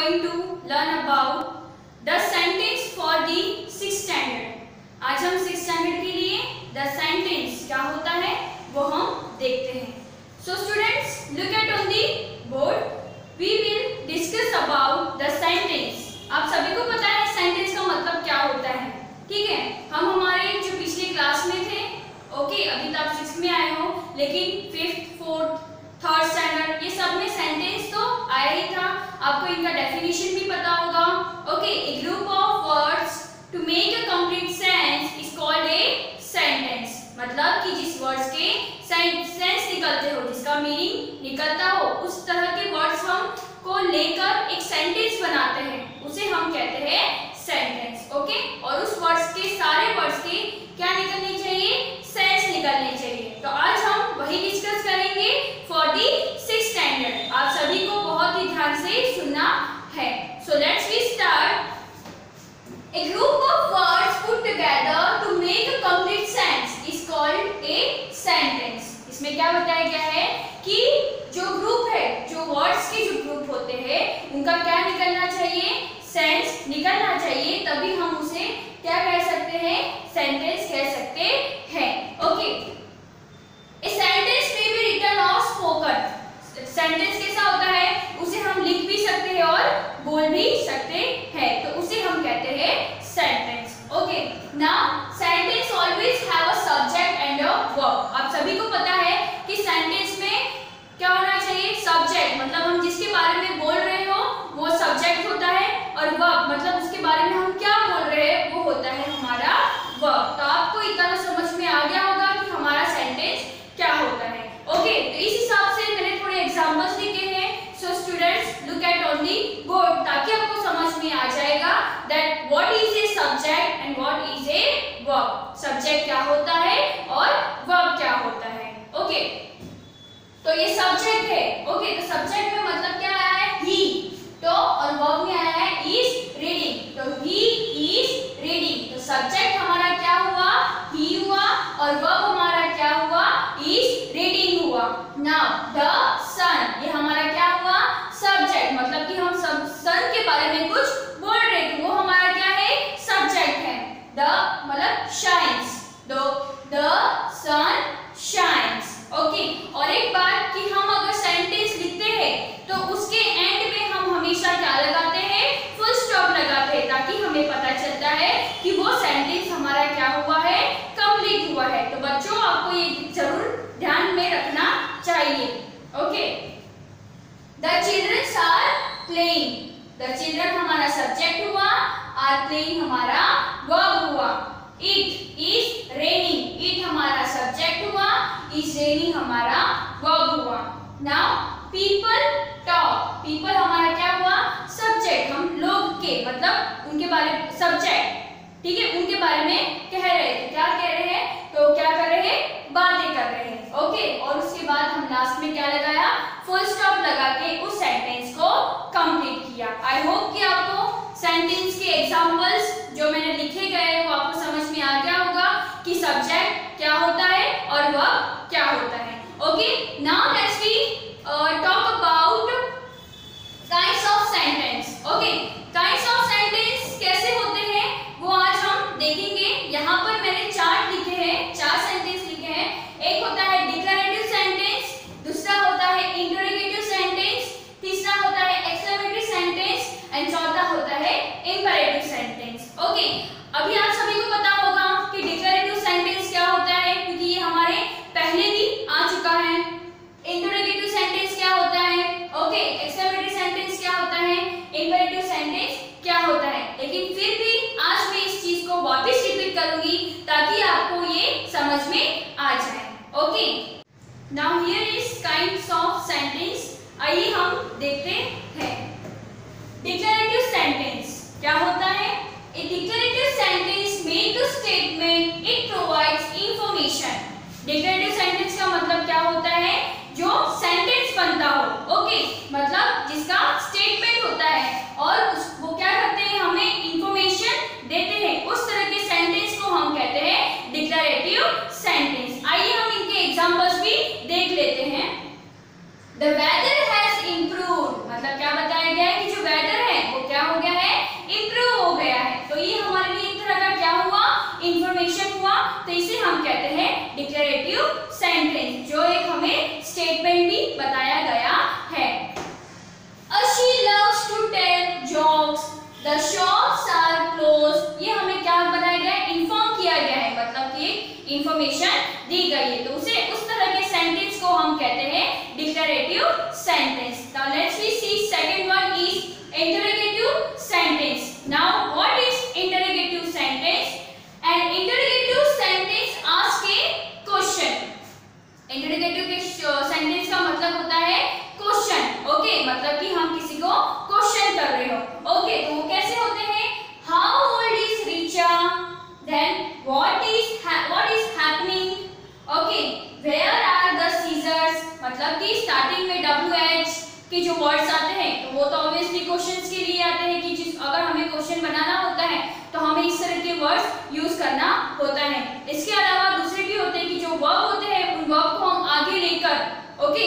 going to learn about the sentence for the sixth standard. आज हम six standard के लिए द सेंटेंस क्या होता है, वो हम देखते हैं। So students look at on the board we will discuss about the sentence आप सभी को पता है सेंटेंस का मतलब क्या होता है। ठीक है? हम हमारे जो पिछले क्लास में थे ओके अभी तो आप सिक्स में आए हो, लेकिन फिफ्थ फोर्थ थर्ड स्टैंडर्ड ये सब में सेंटेंस तो आया ही था। आपको इनका डेफिनेशन भी पता होगा। Okay a group of words to make a complete sense is called a sentence मतलब कि जिस वर्ड्स के सेंस निकलते हो, जिसका मीनिंग निकलता हो, उस तरह के वर्ड्स हम को लेकर एक सेंटेंस बनाते हैं। उसे हम कहते हैं सेंटेंस ओके और उस वर्ड्स के, सारे वर्ड्स के क्या निकलने चाहिए? सेंस निकलने चाहिए तो आज हम वही डिस्कस करेंगे फॉर दी सिक्स स्टैंडर्ड आप सभी को बहुत ही ध्यान से सुनना है so let's we start A group of words put together to make a complete sense is called a sentence. इसमें क्या बताया गया है कि जो ग्रुप है, जो वर्ड्स के जो ग्रुप होते हैं, उनका क्या निकलना चाहिए? सेंस निकलना चाहिए, तभी हम उसे क्या कह सकते हैं? सेंटेंस कह सकते हैं। ओके सेंटेंस में बी रिटन और स्पोकन सेंटेंस कैसा होता है? उसे हम लिख भी सकते हैं और बोल भी सकते हैं तो उसे हम कहते हैं sentence okay now sentence always have a subject and a verb आप सभी को पता है कि सेंटेंस में क्या होना चाहिए सब्जेक्ट मतलब हम जिसके बारे में बोल रहे हो वो सब्जेक्ट होता है और वर्ब मतलब उसके बारे में हम क्या बोल रहे हैं वो होता है हमारा वर्ब तो आपको इतना तो समझ में आ गया होगा कि हमारा सेंटेंस क्या होता है ओके तो इस हिसाब से मैंने थोड़े एग्जांपल्स लिखे हैं so students look at on the board ताकि आपको समझ में आ जाएगा that what is a subject and what is a verb subject क्या होता है और वर्ब क्या होता है ओके तो ये सब्जेक्ट है। ओके तो सब्जेक्ट में मतलब क्या आया है? ही तो और वर्ब में आया है इज़ रीडिंग तो ही इज़ रीडिंग तो सब्जेक्ट हमारा क्या हुआ? ही हुआ और वर्ब हमारा क्या हुआ? इज़ रीडिंग हुआ. नाउ द सन ये हमारा क्या हुआ सब्जेक्ट मतलब कि हम सब सन के बारे में कुछ बोल रहे थे वो हमारा क्या है सब्जेक्ट है द मतलब शाइन्स दो द सन शाइन्स ओके और एक बात कि हम अगर सेंटेंस लिखते हैं तो उसके एंड में हम हमेशा क्या लगाते हैं फुल स्टॉप लगाते हैं ताकि हमें पता चलता है कि वो सेंटेंस हमारा क्या हुआ है? कंप्लीट हुआ है? तो बच्चों, आपको ये ज़रूर ध्यान में रखना चाहिए। Okay the childrens are playing the children हमारा सब्जेक्ट हुआ आर प्लेइंग हमारा वर्ब हुआ। इट इज़ रेनिंग इट हमारा सब्जेक्ट हुआ इज़ रेनिंग हमारा वर्ब हुआ। नाउ पीपल टॉक पीपल हमारा क्या हुआ? सब्जेक्ट हम लोग के मतलब उनके बारे सब्जेक्ट ठीक है, उनके बारे में कह रहे थे। क्या कह रहे हैं? तो क्या कर रहे हैं? बातें कर रहे हैं। ओके और उसके बाद हम लास्ट में क्या लगाया? फुल स्टॉप लगा के उस सेंटेंस को कंप्लीट किया। आई होप कि आपको सेंटेंस के एग्जांपल्स जो मैंने लिखे गए वो आपको समझ में आ गया होगा कि सब्जेक्ट क्या होता है और वह क्या होता है। Okay now let's we talk about kinds of sentence okay kinds of sentence कैसे होते हैं वो आज हम देखेंगे यहाँ पर मैंने चार लिखे हैं चार सेंटेंस लिखे हैं एक होता है डिक्लेरेटिव सेंटेंस दूसरा होता है इंटरोगेटिव सेंटेंस तीसरा होता है एक्सक्लेमेटरी सेंटेंस एंड चौथा होता है इंपेरेटिव सेंटेंस ओके अभी आप सभी को पता होगा कि डिक्लेरेटिव सेंटेंस क्या होता है क्योंकि ये हमारे पहले भी आ चुका है इंटरोगेटिव सेंटेंस क्या होता है ओके एक्सक्लेमेटरी सेंटेंस क्या होता है इंपेरेटिव सेंटेंस क्या होता है लेकिन फिर भी आज मैं इस चीज़ को वापस रिपीट करूँगी ताकि आपको ये समझ में आ जाए। Okay now here is kinds of sentence आइए हम देखते हैं। डिक्लेरेटिव सेंटेंस क्या होता है? A declarative sentence make a statement it provides information declarative sentence का मतलब क्या होता है? जो सेंटेंस बनता हो। Okay okay? मतलब The weather has improved. मतलब क्या बताया गया है कि जो वेदर है, वो क्या हो गया है? इंप्रूव हो गया है। तो ये हमारे लिए एक तरह का क्या हुआ? इंफॉर्मेशन हुआ। तो इसे हम कहते हैं डिक्लेरेटिव सेंटेंस जो एक हमें स्टेटमेंट भी बताया गया है। uh, इंफॉर्मेशन मतलब दी गई है। तो उसे उस तरह के सेंटेंस को हम कहते हैं declarative sentence now let's we see second one is interrogative sentence now what is interrogative sentence and interrogative sentence ask a question interrogative के सेंटेंस का मतलब होता है क्वेश्चन ओके मतलब कि हम किसी को क्वेश्चन कर रहे हो ओके तो वो कैसे होते हैं how old is Richa then what is what is happening okay where are the scissors मतलब कि स्टार्टिंग में डब्ल्यू एच के जो वर्ड्स आते हैं तो वो तो ऑब्वियसली क्वेश्चंस के लिए आते हैं कि जिस अगर हमें क्वेश्चन बनाना होता है तो हमें इस तरह के वर्ड्स यूज़ करना होता है। इसके अलावा दूसरे भी होते हैं कि जो वर्ब होते हैं उन वर्ब को हम आगे लेकर okay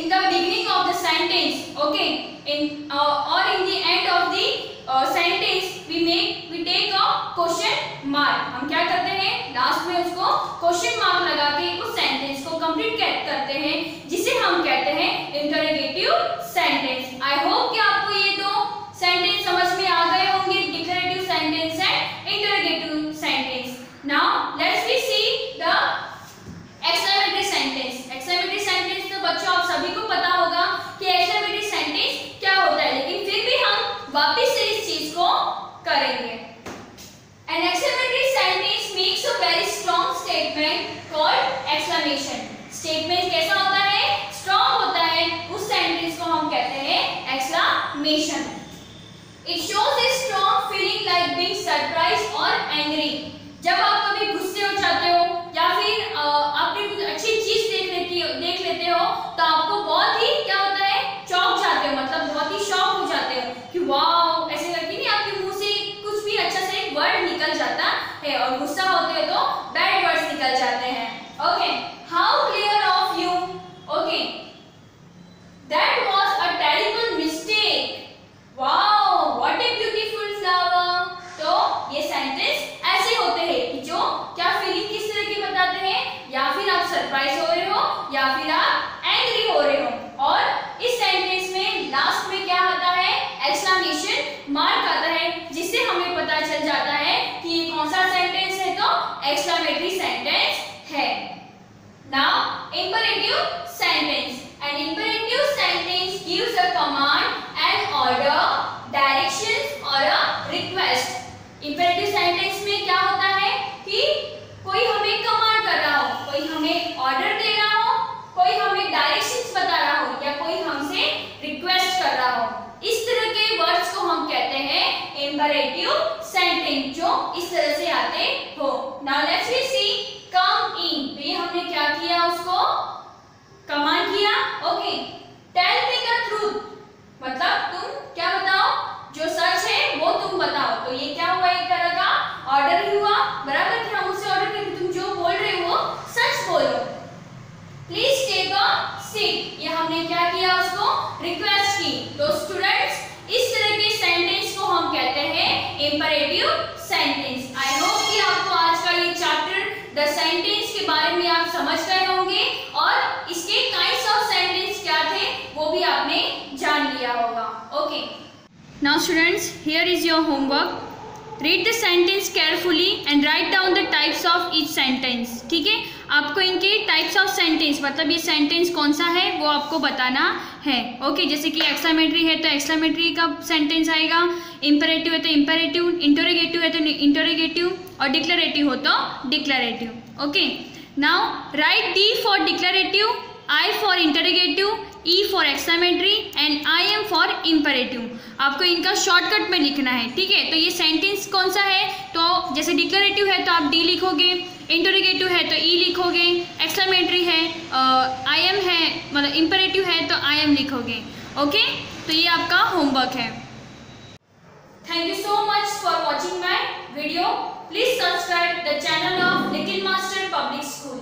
in the beginning of the sentence okay in uh, or in the end of the uh, sentence we make we take mark हम क्या करते हैं? लास्ट में उसको क्वेश्चन मार्क लगा के उस सेंटेंस को कंप्लीट करते हैं, जिसे हम कहते हैं इंटरेगेटिव सेंटेंस आई होप कि आपको ये दो सेंटेंस समझ में आ गए होंगे declarative sentence and interrogative sentence now let's we see the exclamatory sentence exclamatory sentence तो बच्चों आप सभी को पता होगा कि एक्सक्लेमेटरी सेंटेंस क्या होता है लेकिन फिर भी हम वापस से इस चीज़ को करेंगे An exclamatory sentence makes a very strong called exclamation statement कैसा होता है? स्ट्रॉन्ग होता है. उस सेंटेंस को हम कहते हैं exclamation it shows a strong feeling like being surprise और एंग्री जब आप कभी गुस्से हो जाते हो एक्सक्लेमेटरी सेंटेंस है। Now imperative sentence an imperative sentence gives a command an order directions और अ रिक्वेस्ट इंपेरेटिव सेंटेंस में क्या होता है कि कोई हमें कमांड कर रहा हो, कोई हमें ऑर्डर दे रहा हो, कोई हमें डायरेक्शंस बता रहा हो या कोई हमसे रिक्वेस्ट कर रहा हो। इस तरह के वर्ड्स को हम कहते हैं इंपेरेटिव जो इस तरह से आते हो। Now let's we see come in तो ये हमने क्या किया उसको? कमांड किया। Okay tell me the truth मतलब तुम क्या बताओ? जो सच है, वो तुम बताओ। तो ये क्या हुआ एक तरह का? ऑर्डर हुआ। बराबर कि हम उसे ऑर्डर करें तुम जो बोल रहे हो, सच बोलो। प्लीज़ टेक अ सीट ये हमने क्या किया उसको? रिक्वेस्ट की। तो स्टूडेंट्स इस तरह के सेंटेंस को हम कहते इंपरेटिव सेंटेंस आई होप कि आपको आज का ये चैप्टर द सेंटेंस के बारे में आप समझ गए होंगे और इसके काइंड्स ऑफ़ सेंटेंस क्या थे, वो भी आपने जान लिया होगा। Okay now students here is your homework. Read the sentence carefully and write down the types of each sentence ठीक है? आपको इनके टाइप्स ऑफ़ सेंटेंस मतलब ये सेंटेंस कौन सा है वो आपको बताना है ओके okay, जैसे कि एक्सलामेटरी है तो एक्सलामेटरी का सेंटेंस आएगा इंपरेटिव है तो इंपरेटिव इंटोरेगेटिव है तो इंटोरेगेटिव और डिक्लेरेटिव हो तो declarative okay now write D for declarative I for interrogative E for exclamatory and I M for imperative आपको इनका शॉर्टकट में लिखना है, ठीक है? तो ये सेंटेंस कौन सा है? तो जैसे डिक्लेरेटिव है तो आप डी लिखोगे इंटरोगेटिव है तो ई लिखोगे एक्सामेट्री है आई एम है मतलब इम्परेटिव है तो आई एम लिखोगे ओके तो ये आपका होमवर्क है। Thank you so much for watching my video please subscribe the channel of little master public school